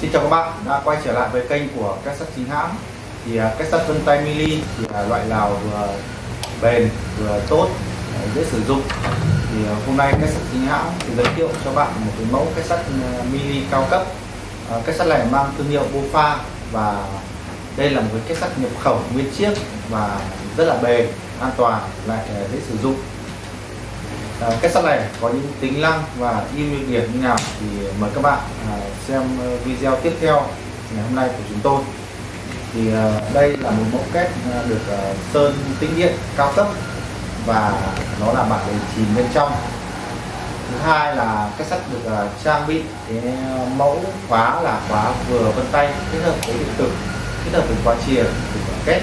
Xin chào các bạn đã quay trở lại với kênh của các sắt chính hãng. Thì uh, sắt vân tay mini thì là loại nào vừa bền vừa tốt à, dễ sử dụng. Thì uh, hôm nay các sắt chính hãng thì giới thiệu cho bạn một cái mẫu két sắt uh, mini cao cấp. Uh, sắt này mang thương hiệu Bofa và đây là một cái sắt nhập khẩu nguyên chiếc và rất là bền an toàn lại dễ sử dụng à, cái sắt này có những tính năng và ưu nhược điểm như nào thì mời các bạn à, xem ờ, video tiếp theo ngày hôm nay của chúng tôi. Thì à, đây là một mẫu kết à, được à, sơn tĩnh điện cao cấp và nó là bản đề chìm bên trong. Thứ hai là cái sắt được trang bị cái mẫu khóa là khóa vừa vân tay kết hợp với điện tử kết hợp với khóa chìa từ kết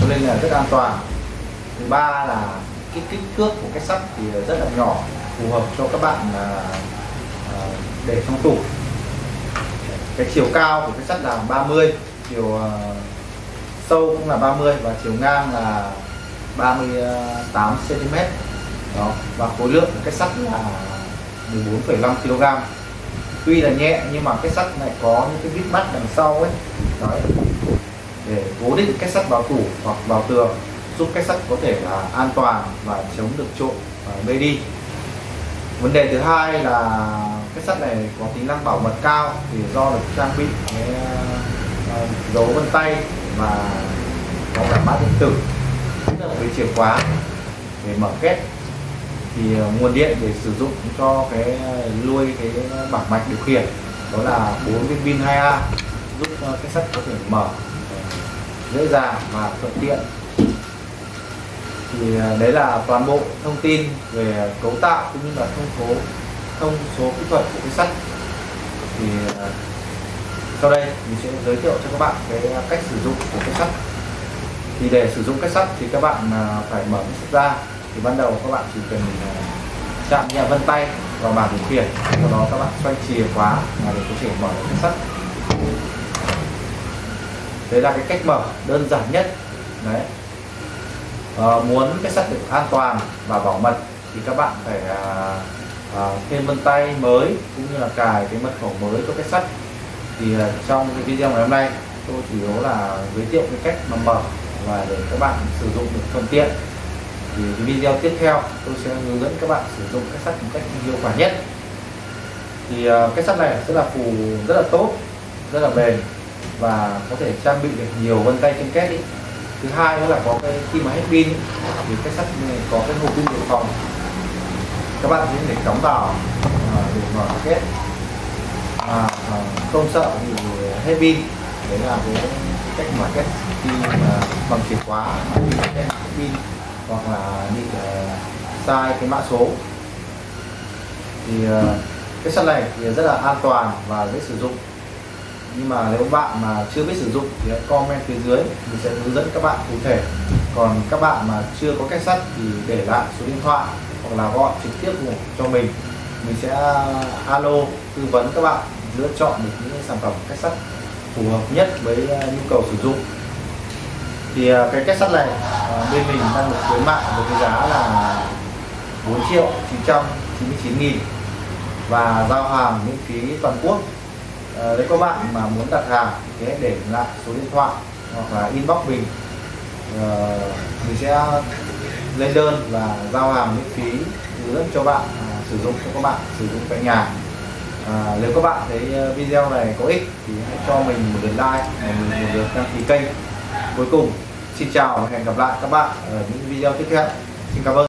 cho nên là rất an toàn. Thứ ba là cái kích thước của cái sắt thì rất là nhỏ phù hợp cho các bạn là để trong tủ. Cái chiều cao của cái sắt là 30 chiều à, sâu cũng là 30 và chiều ngang là 38 cm đó và khối lượng của cái sắt là 14,5 kg tuy là nhẹ nhưng mà cái sắt này có những cái vít bắt đằng sau ấy đấy để cố định cái sắt vào tủ hoặc vào tường giúp cách sắt có thể là an toàn và chống được trộm và gây đi. Vấn đề thứ hai là cách sắt này có tính năng bảo mật cao thì do được trang bị cái ờ, dấu vân tay và có cả mã điện tử. Kết hợp với chìa khóa để mở kết thì ờ, nguồn điện để sử dụng cho cái ờ, nuôi cái bảng mạch điều khiển đó là bốn viên pin 2A giúp uh, cái sắt có thể mở dễ dàng và thuận tiện thì à, đấy là toàn bộ thông tin về cấu tạo cũng như là thông số thông số kỹ thuật của cái sắt thì à, sau đây mình sẽ giới thiệu cho các bạn cái à, cách sử dụng của cái sắt thì để sử dụng cái sắt thì các bạn phải mở cái sắt ra. Thì ban đầu các bạn chỉ cần chạm nhẹ vân tay vào bàn điều khiển, sau đó các bạn xoay chìa khóa là để có thể mở được cái sắt đấy là cái cách mở đơn giản nhất. Đấy uh, muốn cái sắt được an toàn và bảo mật thì các bạn phải uh, uh, thêm vân tay mới cũng như là cài cái mật khẩu mới cho cái sắt thì uh, trong cái video ngày hôm nay tôi chủ yếu là giới thiệu cái cách mà mở và để các bạn sử dụng được thuận tiện. Thì cái video tiếp theo tôi sẽ hướng dẫn các bạn sử dụng cái sắt một cách hiệu quả nhất. Thì uh, cái sắt này rất là phù rất là tốt rất là bền và có thể trang bị được nhiều vân tay trên kết ý thứ hai nữa là có cái khi mà hết pin thì cái sắt này có cái hộp pin dự phòng. Các bạn nên để đóng vào à, để mở kết mà à, không sợ bị hết pin. Đấy là cái cách mở kết khi mà bằng chìa khóa khi hết pin hoặc là bị à, sai cái mã số. Thì à, cái sắt này thì rất là an toàn và dễ sử dụng nhưng mà nếu bạn mà chưa biết sử dụng thì hãy comment phía dưới. Mình sẽ hướng dẫn các bạn cụ thể. Còn các bạn mà chưa có cách sắt thì để lại số điện thoại hoặc là gọi trực tiếp cho mình. Mình sẽ uh, alo, tư vấn các bạn lựa chọn được những sản phẩm cách sắt phù hợp nhất với uh, nhu cầu sử dụng. Thì uh, cái cách sắt này bên mình đang được khuyến mại với cái giá là 4 triệu 999 nghìn. Và giao hàng miễn phí toàn quốc. Ờ, nếu các bạn mà muốn đặt hàng thì hãy để lại số điện thoại hoặc là inbox mình. À, mình sẽ lên đơn và giao hàng miễn phí hướng dẫn cho bạn à, sử dụng cho các bạn sử dụng tại nhà. À, nếu các bạn thấy video này có ích thì hãy cho mình một lượt like một lượt đăng ký kênh. Cuối cùng xin chào và hẹn gặp lại các bạn ở những video tiếp theo. Xin cảm ơn.